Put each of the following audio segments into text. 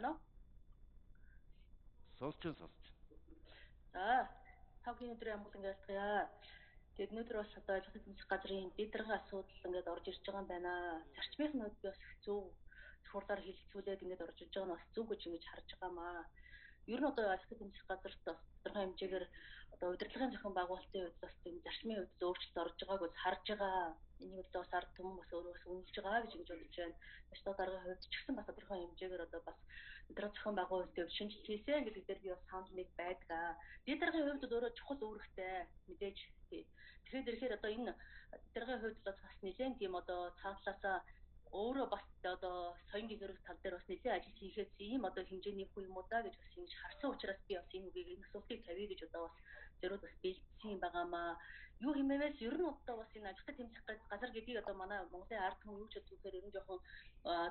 Байна, сонсож байна. За, тавгийн өдрийн амгалан гэлтгийа. Тэгээд өнөөдөр бас одоо ажилтны тэмцэх газрын дийдэрхэн асуудал ингээд орж ирж байгаа юм байна. Зарчмын хувьд би бас зөв зурглаар хилцүүлээд ингээд орж ирж байгаа нь бас зөв гэж ингэж харж байгаамаа. Ер нь одоо ажилтны тэмцэх газарт бас тодорхой хэмжээгээр одоо удирдлагын зохион байгуулалтын хувьд бас тийм зарчмын хувьд өөрчлөлт орж байгааг бас харж байгаа энийг одоо бас ард түмэн бас өөрөө бас үнэлж байгаа гэж ингэж бодож байна. Баштай дараагийн хувьд ч гэсэн бас тодорхой хэмжээгээр одоо бас өдрөө зохион байгуулалт шинжилж хийсэн гэдэг дээр би бас санал нэг байдаг. Дээд дараагийн хувьд өөрөө чухал үүрэгтэй мэдээж Тэгэхээр ирэхээр одоо энэ дараагийн хувьд бас нэлээд тийм одоо цаатлаасаа өөрөө бас одоо соёнгийн хэрэг тал дээр бас нэлээд ажил хийхээс ийм одоо хэмжээний хүн юм уу да гэж бас ингэж харсан учраас би бас энэ үгийг энэ асуултыг тавья гэж одоо бас зөрүүд бас бэлдсэн байгаамаа. Юу хэмээнээс ер нь одоо бас энэ ажилтны тэмцэх газар гэдгийг одоо манай Монголын ард түмэн юу ч хэлэхээр ер нь жоохон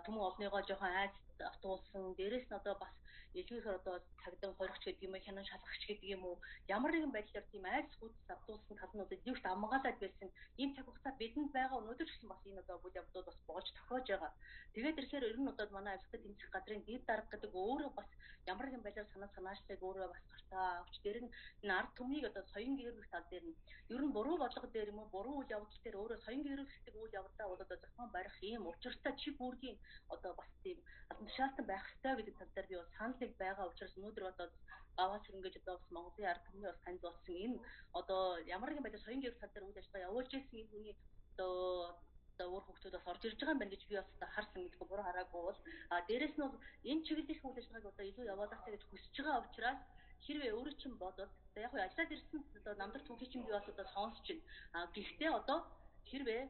түмэн олныгоо жоохон айц автуулсан. Дээрээс нь одоо бас илүүхээр одоо цагдаа хоригч гэдэг юм уу, хянан шалгагч гэдэг юм уу, ямар нэгэн байдлаар тийм айц гүйтс автуулсан тал нь одоо илүүрт амгаалаад байсан. Ийм цаг хугацаа бидэнд байгаа өнөөдөр ч бас энэ одоо бүл явдлууд бас болж тохиож байгаа. Тэгээд ирэхээр ер нь одоо манай ажилтны тэмцэх газрын дэд дарга гэдэг өөрөө бас ямар нэгэн байдлаар санаа санаачлыг өөрөө бас гартаа авч дээр нь энэ ард түмнийг одоо соён гэрүүлэх тал дээр нь ер нь буруу бодлого дээр юм уу, буруу үйл явдал дээр өөрөө соён гэрүүлэхтэй үйл явдлаа бол одоо зохион барих ийм учиртай чиг үүргийн одоо бас тийм тушаалтан байх ёстой гэдэг тал дээр би бас саналыг байгаа учраас өнөөдөр одоо гаваас ингэж одоо бас Монголын ард түмний бас танд болсон энэ одоо ямар нэгэн байдлаар соён гэрэл тал дээр үйл ажиллагаа явуулж ирсэн энэ хүний одоо одоо өөр хүмүүс бас орж ирж байгаа юм байна гэж би бас одоо харсан гэдэг буруу хараагүй бол а дээрэс нь бол энэ чиглэлийн үйл ажиллагааг одоо илүү явуулаасаа гэж хүсэж байгаа учраас хэрвээ өөрөө чинь бодоод яг хөө ажиллаад ирсэн одоо намдар түүхий чинь би бас одоо сонсож байна а гэхдээ одоо хэрвээ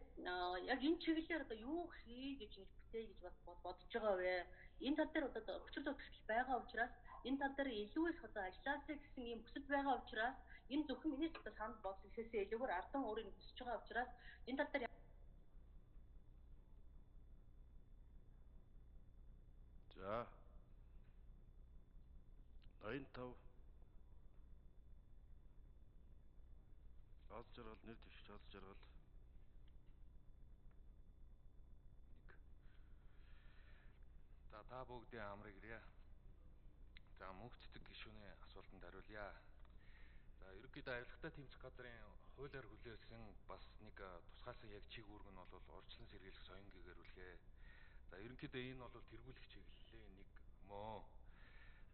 яг энэ чиглэлээр одоо юу хий гэж ингэж бүтээ гэж бас бодож байгаа вэ? Энэ тал дээр одоо өчр төгсгөл байгаа учраас энэ тал дээр илүү их одоо ажилласаа гэсэн юм хүсэл байгаа учраас энэ зөвхөн миний одоо санд бодол ихээсээ илүүгээр ардан өөрийг хүсэж байгаа учраас энэ тал дээр За 85 Аз жаргал нэр дэвшиж аз жаргал За та бүгдийн амрыг ирье. За мөнхцөг гишүүний асуултанд хариулъя. За ерөнхийдөө авилгатай тэмцэх газрын хуулиар хүлээсэн бас нэг тусгаалсан яг чиг үүрэг нь бол урьдчилан сэргийлэх ерөнхийдөө энэ бол тэргүүлэх чиглэлийн нэг мөө.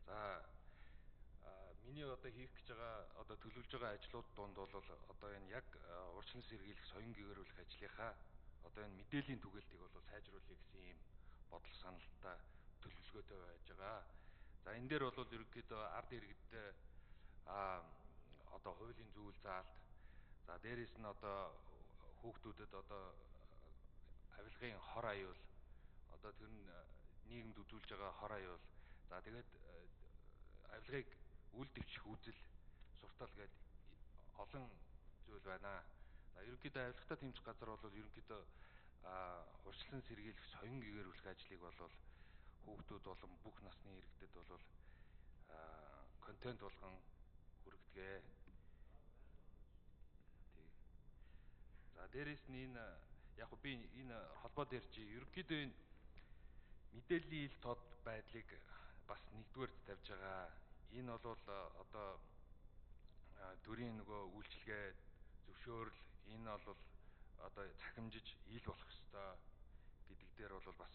За миний одоо хийх гэж байгаа одоо төлөвлөж байгаа ажлууд донд бол одоо энэ яг урьдчилан сэргийлэх соён гэгэрүүлэх ажлынхаа одоо энэ мэдээллийн түгээлтийг бол сайжруулах гэсэн юм бодол саналтай төлөвлөгөөтэй байж байгаа. За энэ дээр бол ерөнхийдөө ард иргэдтэй а одоо хуулийн зүйл заалт за дээрэс нь одоо хүүхдүүдэд одоо авилгын хор аюул одоо тэр нь нийгэмд үзүүлж байгаа хор аюул за тэгээд авилгыг үл дэвчих үзэл суртал гэдэг олон зүйл байна. За ерөнхийдөө авилгатай тэмцэх газар бол ерөнхийдөө урьдчилан сэргийлэх соён гэгэрүүлэх ажлыг бол хүүхдүүд болон бүх насны иргэдэд бол контент болгон хүргэдэг. Тэг. За дээрэс нь энэ яг би энэ холбоо дээр чи ерөнхийдөө энэ мэдээллийн ил тод байдлыг бас нэгдүгээр тавьж байгаа. Энэ бол одоо төрийн нөгөө үйлчлэгээ зөвшөөрөл энэ бол одоо цахимжиж ил болох ёстой гэдэг дээр бол бас.